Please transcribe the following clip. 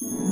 Mm-hmm.